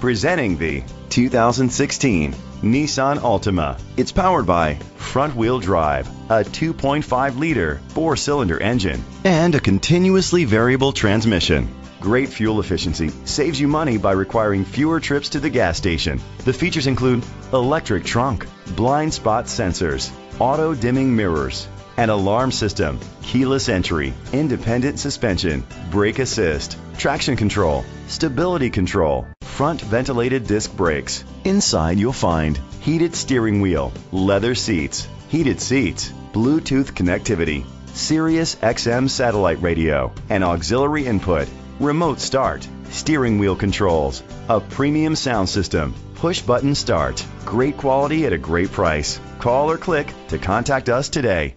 Presenting the 2016 Nissan Altima. It's powered by front wheel drive, a 2.5 liter four cylinder engine, and a continuously variable transmission. Great fuel efficiency saves you money by requiring fewer trips to the gas station. The features include electric trunk, blind spot sensors, auto dimming mirrors, an alarm system, keyless entry, independent suspension, brake assist, traction control, stability control, front ventilated disc brakes. Inside you'll find heated steering wheel, leather seats, heated seats, Bluetooth connectivity, Sirius XM satellite radio, and auxiliary input, remote start, steering wheel controls, a premium sound system, push button start. Great quality at a great price. Call or click to contact us today.